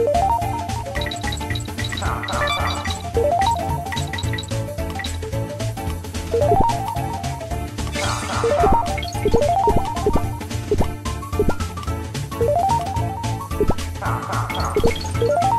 Ha ha ha!